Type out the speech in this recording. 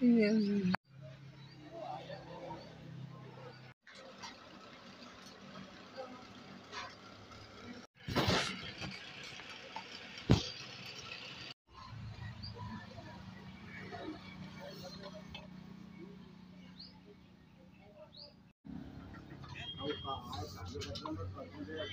Yeah. 好，咱们搞这个。